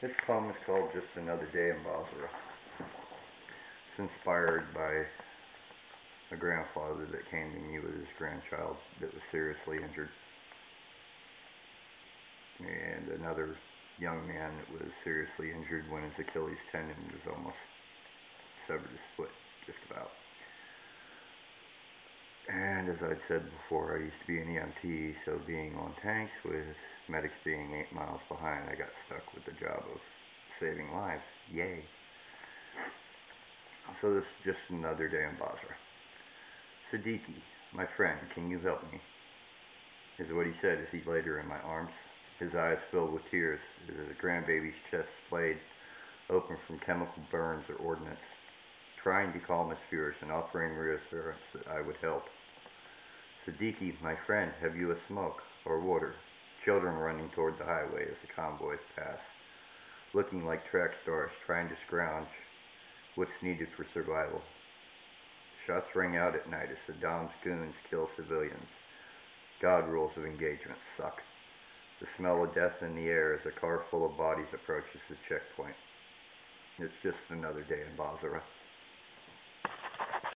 This poem is called Just Another Day in Basra. It's inspired by a grandfather that came to me with his grandchild that was seriously injured. And another young man that was seriously injured when his Achilles tendon was almost severed his foot, just about. As I'd said before, I used to be an EMT, so being on tanks with medics being eight miles behind, I got stuck with the job of saving lives. Yay. So this is just another day in Basra. Siddiqui, my friend, can you help me? Is what he said as he laid her in my arms. His eyes filled with tears as the grandbaby's chest splayed open from chemical burns or ordnance, trying to calm his fears and offering reassurance that I would help. Siddiqui, my friend, have you a smoke or water? Children running toward the highway as the convoys pass, looking like track stars trying to scrounge what's needed for survival. Shots ring out at night as Saddam's goons kill civilians. God rules of engagement suck. The smell of death in the air as a car full of bodies approaches the checkpoint. It's just another day in Basra.